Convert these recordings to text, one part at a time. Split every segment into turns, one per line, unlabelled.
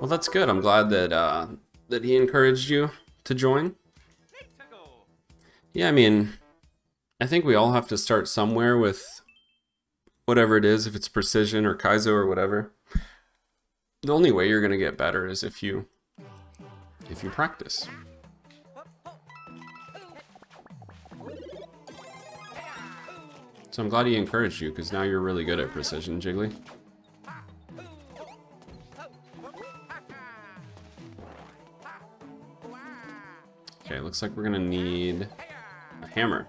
Well, that's good. I'm glad that uh, that he encouraged you to join. Yeah, I mean, I think we all have to start somewhere with whatever it is, if it's precision or kaizo or whatever. The only way you're gonna get better is if you if you practice. So I'm glad he encouraged you, because now you're really good at precision, Jiggly. Okay, looks like we're gonna need a hammer.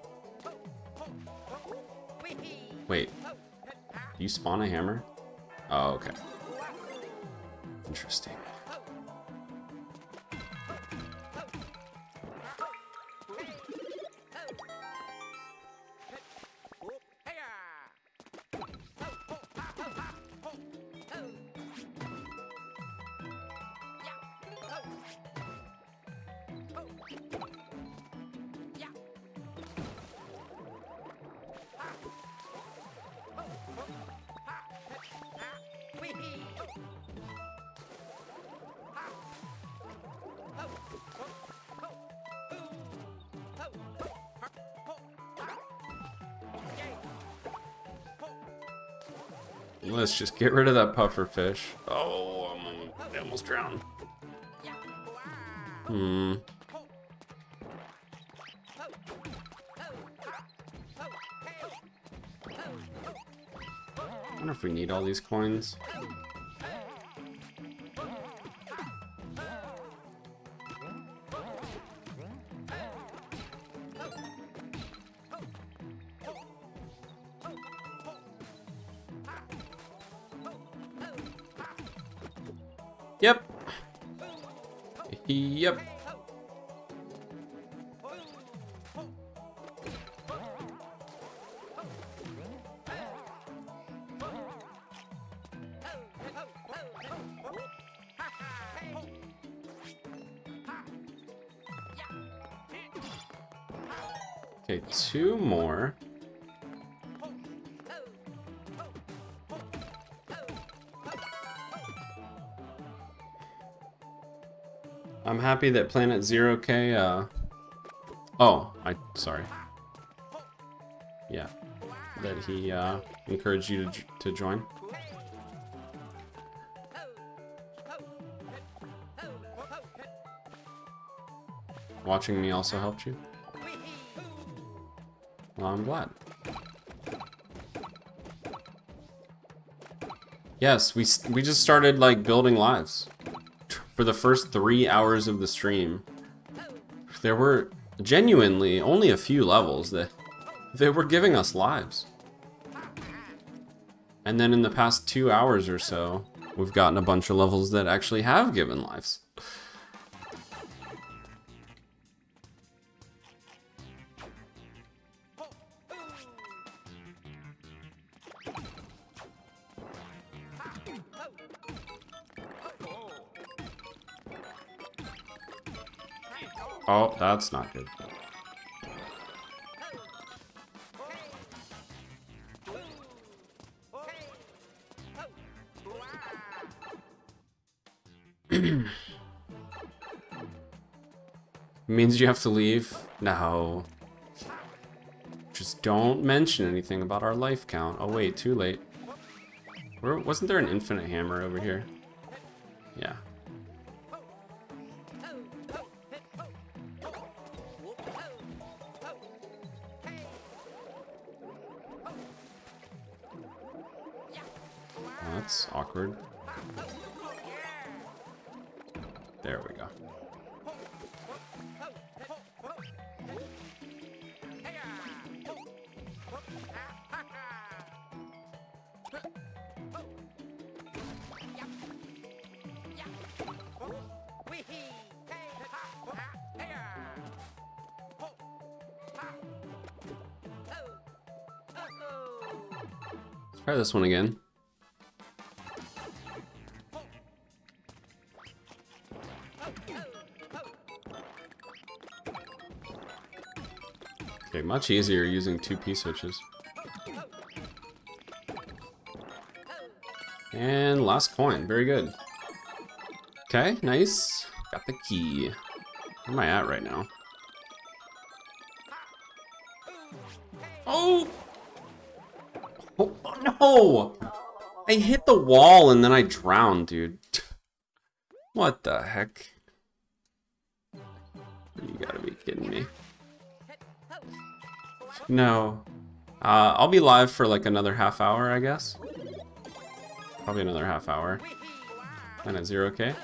Wait, you spawn a hammer? Oh, okay. Interesting. Let's just get rid of that puffer fish. Oh, I'm, I almost drowned. Hmm. I wonder if we need all these coins. Okay, two more. I'm happy that Planet Zero K, uh... Oh, I, sorry. Yeah, that he, uh, encouraged you to, to join. Watching me also helped you? Well, I'm glad. Yes, we, we just started, like, building lives for the first three hours of the stream, there were genuinely only a few levels that they were giving us lives. And then in the past two hours or so, we've gotten a bunch of levels that actually have given lives. Oh, that's not good. means you have to leave? No. Just don't mention anything about our life count. Oh wait, too late. Where, wasn't there an infinite hammer over here? Yeah. Awkward. There we go. Let's try this one again. Much easier using two P-switches. And last coin, very good. Okay, nice. Got the key. Where am I at right now? Oh! Oh, oh no! I hit the wall and then I drowned, dude. What the heck? No. Uh, I'll be live for like another half hour, I guess. Probably another half hour. And at 0k.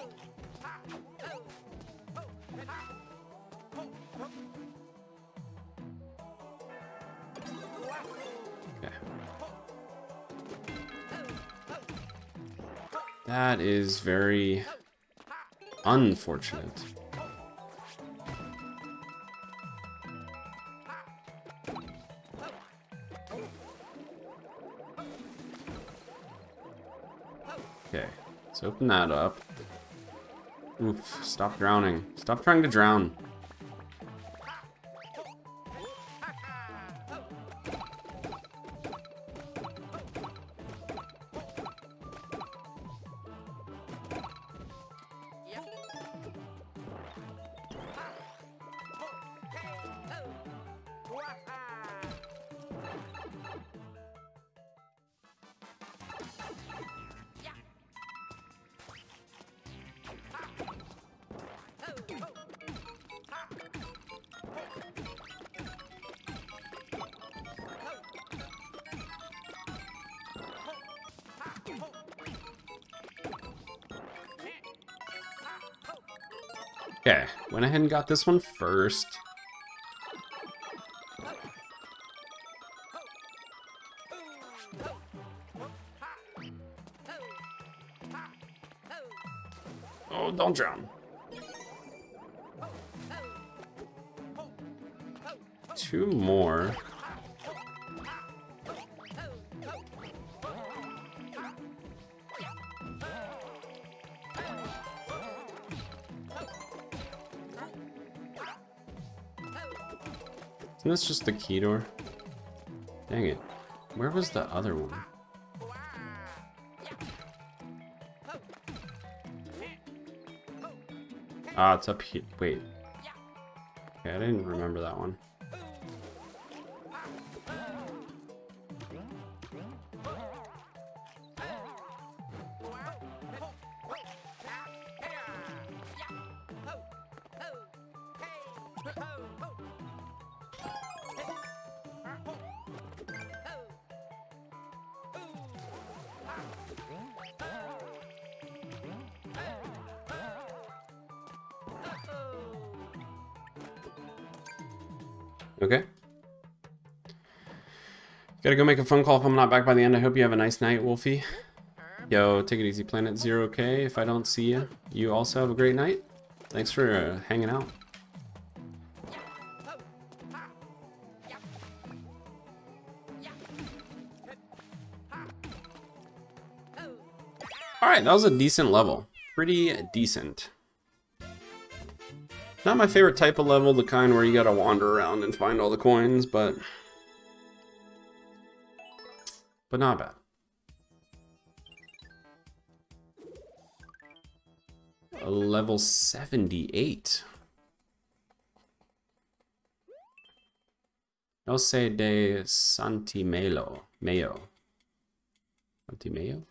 Okay. That is very unfortunate. Let's open that up. Oof, stop drowning. Stop trying to drown. Okay, went ahead and got this one first. Oh, don't drown. Two more. Isn't this just the key door? Dang it. Where was the other one? Ah, it's up here. Wait. Okay, I didn't remember that one. Okay. Gotta go make a phone call if I'm not back by the end. I hope you have a nice night, Wolfie. Yo, take it easy, Planet Zero K. If I don't see you, you also have a great night. Thanks for uh, hanging out. Alright, that was a decent level. Pretty decent. Not my favorite type of level, the kind where you gotta wander around and find all the coins, but... But not bad. A level 78. No se de Santimelo. Mayo. Santimeo?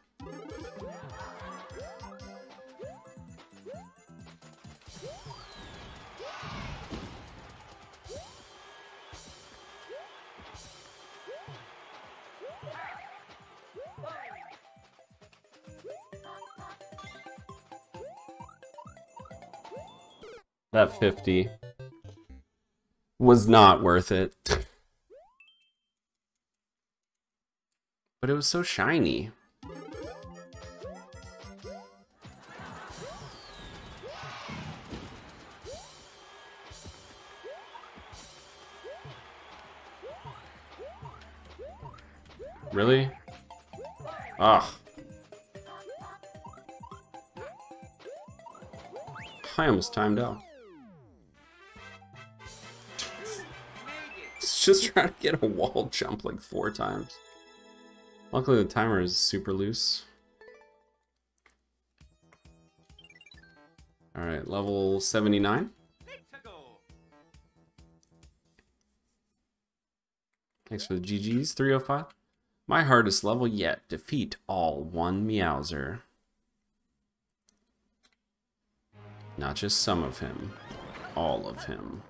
That 50 was not worth it. but it was so shiny. Really? Ugh. I almost timed out. Just trying to get a wall jump like four times. Luckily the timer is super loose. Alright, level 79. Thanks for the GG's, 305. My hardest level yet. Defeat all one Meowser. Not just some of him. All of him.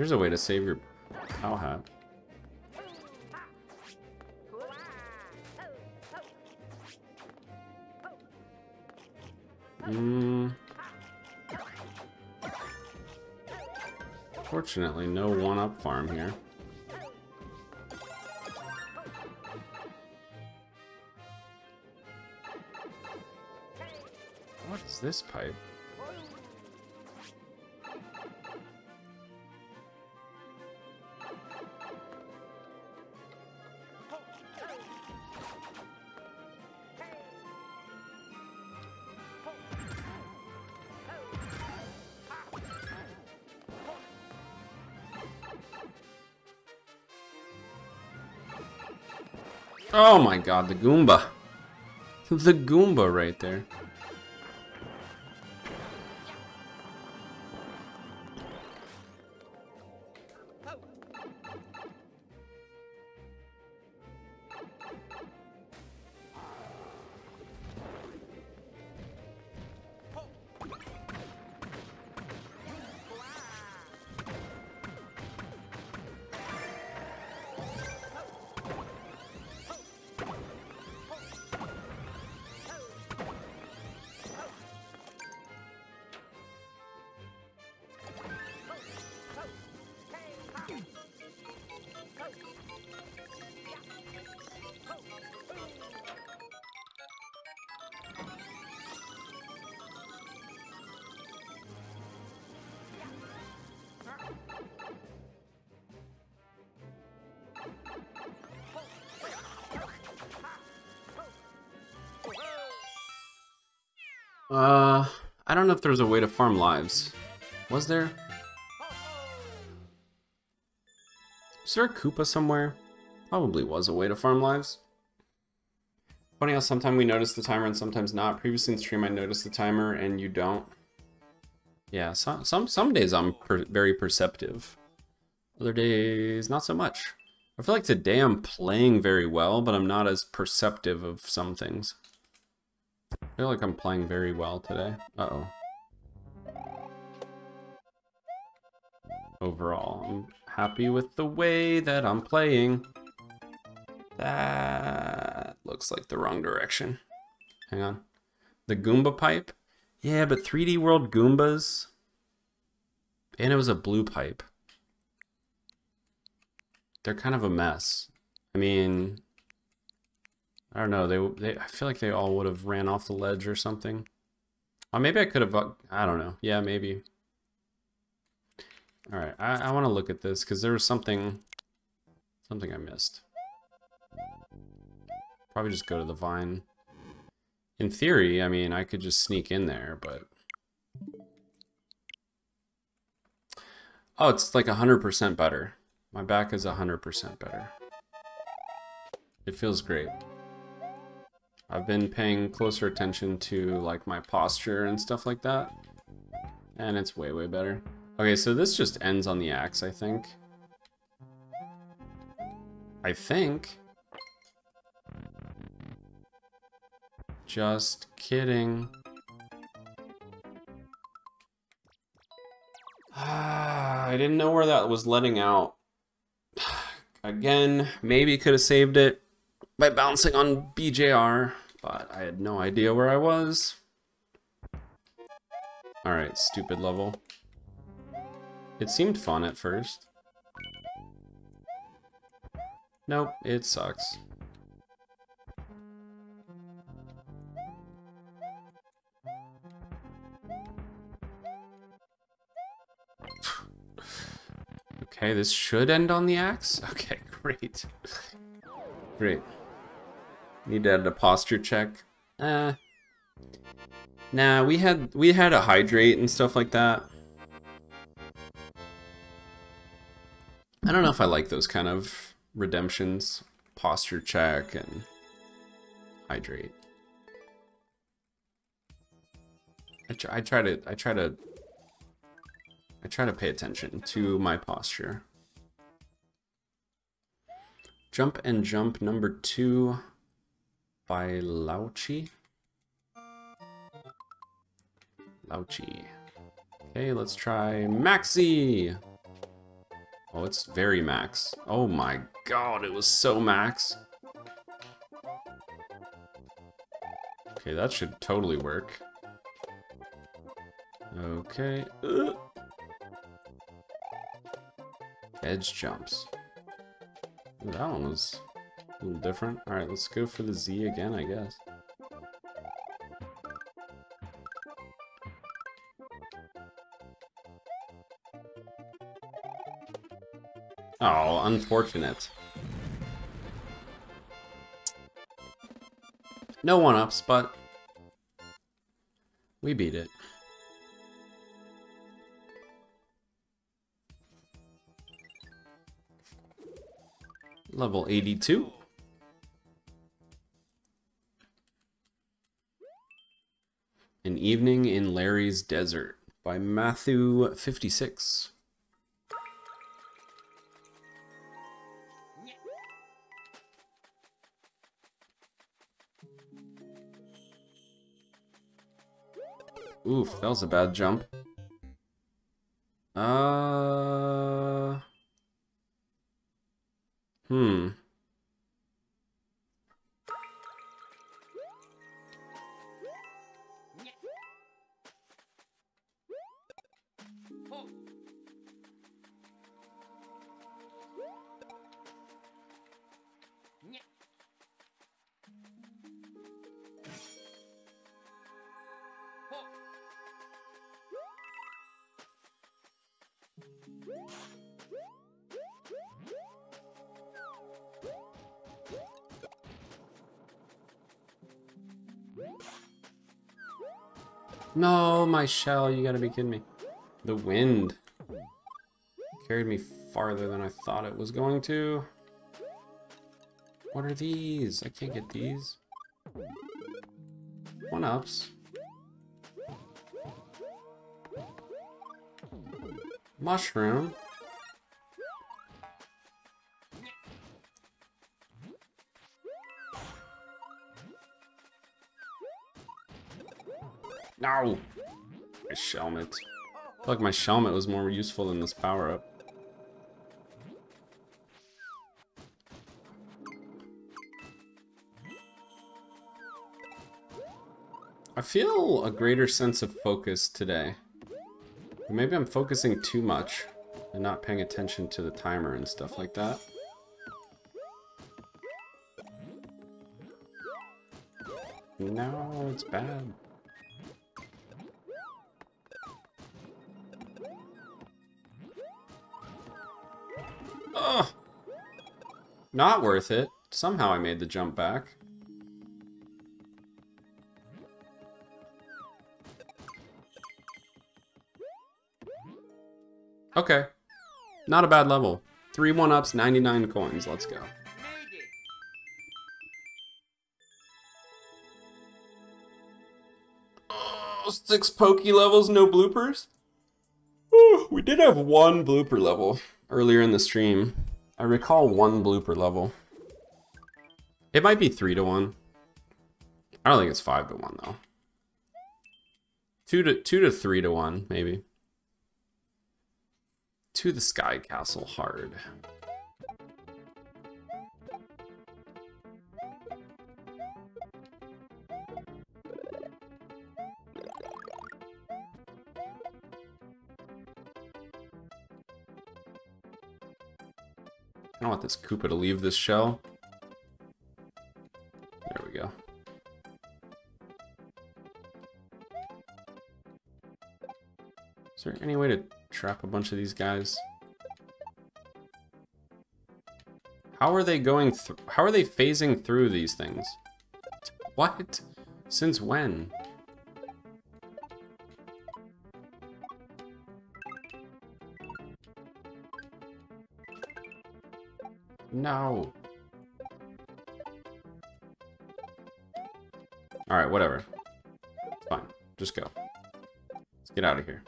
Here's a way to save your cow hat. Mm. Fortunately, no one-up farm here. What's this pipe? Oh my god, the Goomba. The Goomba right there. Uh, I don't know if there's a way to farm lives. Was there? Is there a Koopa somewhere? Probably was a way to farm lives. Funny how sometimes we notice the timer and sometimes not. Previously in the stream I noticed the timer and you don't. Yeah, some some, some days I'm per very perceptive. Other days, not so much. I feel like today I'm playing very well, but I'm not as perceptive of some things. Feel like I'm playing very well today. Uh-oh. Overall, I'm happy with the way that I'm playing. That looks like the wrong direction. Hang on. The Goomba pipe? Yeah, but 3D World Goombas? And it was a blue pipe. They're kind of a mess. I mean, I don't know. They, they I feel like they all would have ran off the ledge or something. Oh, maybe I could have. Uh, I don't know. Yeah, maybe. All right, I, I want to look at this because there was something, something I missed. Probably just go to the vine. In theory, I mean, I could just sneak in there, but. Oh, it's like 100% better. My back is 100% better. It feels great. I've been paying closer attention to like my posture and stuff like that. And it's way, way better. Okay, so this just ends on the axe, I think. I think. Just kidding. I didn't know where that was letting out. Again, maybe could have saved it by bouncing on BJR, but I had no idea where I was. Alright, stupid level. It seemed fun at first. Nope, it sucks. okay, this should end on the axe? Okay, great. Great. Need to add a posture check. Uh, nah, we had we had a hydrate and stuff like that. I don't know if I like those kind of redemptions. Posture check and hydrate. I try, I try to I try to I try to pay attention to my posture. Jump and Jump number two by Lauchi. Lauchi. Okay, let's try Maxi. Oh, it's very max. Oh my god, it was so max. Okay, that should totally work. Okay. Ugh. Edge jumps. That one was a little different. Alright, let's go for the Z again, I guess. Oh, unfortunate. No one-ups, but we beat it. Level 82. An Evening in Larry's Desert by Matthew 56. Oof, that was a bad jump. Uh... Hmm. No, my shell, you gotta be kidding me. The wind carried me farther than I thought it was going to. What are these? I can't get these. One ups. Mushroom. No! My Shellmet. I feel like my Shellmet was more useful than this power-up. I feel a greater sense of focus today. Maybe I'm focusing too much and not paying attention to the timer and stuff like that. No, it's bad. Not worth it. Somehow I made the jump back. Okay. Not a bad level. Three one-ups, 99 coins. Let's go. Oh, six pokey levels, no bloopers? Ooh, we did have one blooper level earlier in the stream. I recall one blooper level. It might be three to one. I don't think it's five to one though. Two to two to three to one, maybe. To the Sky Castle hard. I don't want this Koopa to leave this shell. There we go. Is there any way to trap a bunch of these guys? How are they going through? How are they phasing through these things? What? Since when? No. Alright, whatever. Fine. Just go. Let's get out of here.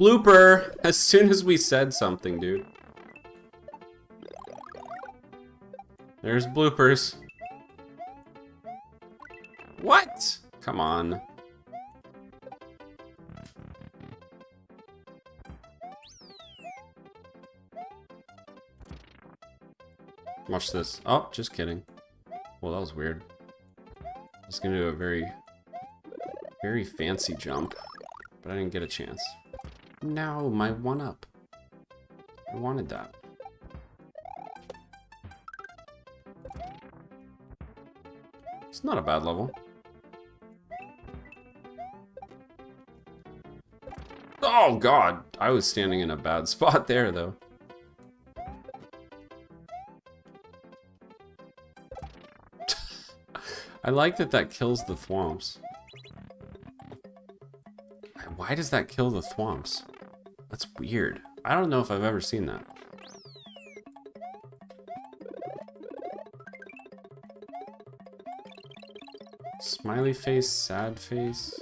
Blooper! As soon as we said something, dude. There's bloopers. What? Come on. Watch this. Oh, just kidding. Well, that was weird. I was gonna do a very, very fancy jump, but I didn't get a chance. No, my one-up. I wanted that. It's not a bad level. Oh god, I was standing in a bad spot there though. I like that that kills the thwomps. Why does that kill the thwomps? That's weird. I don't know if I've ever seen that. Smiley face, sad face.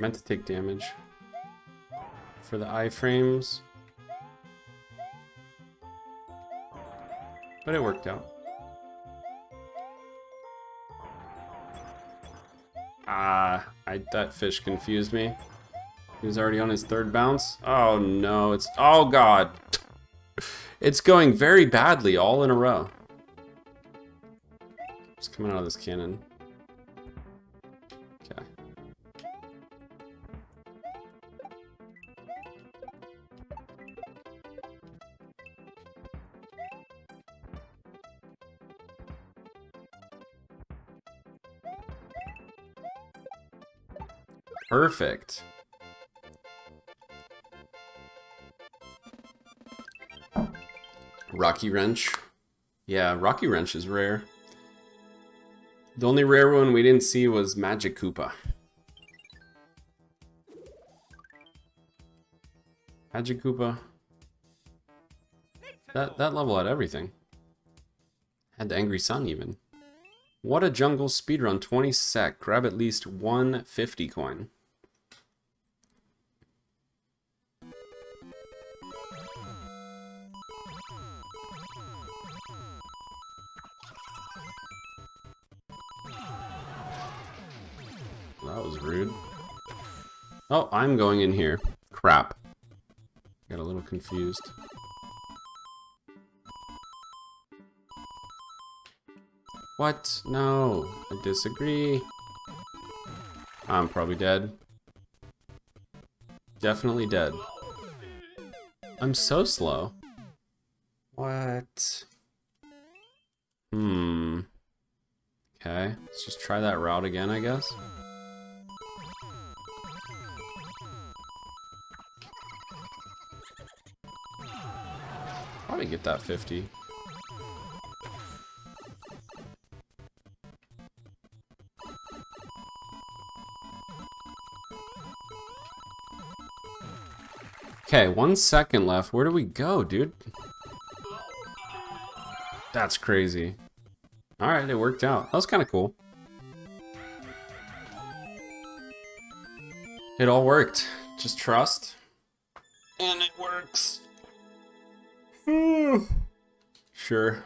Meant to take damage. For the iframes. But it worked out. Ah, I, that fish confused me. He was already on his third bounce. Oh no, it's, oh god. It's going very badly all in a row. It's coming out of this cannon. Perfect. Rocky Wrench. Yeah, Rocky Wrench is rare. The only rare one we didn't see was Magic Koopa. Magic Koopa. That, that level had everything. Had the Angry Sun even. What a jungle speedrun 20 sec. Grab at least 150 coin. That was rude. Oh, I'm going in here. Crap. Got a little confused. What? No, I disagree. I'm probably dead. Definitely dead. I'm so slow. What? Hmm. Okay, let's just try that route again, I guess. Get that 50. Okay, one second left. Where do we go, dude? That's crazy. Alright, it worked out. That was kind of cool. It all worked. Just trust. And it works. Sure.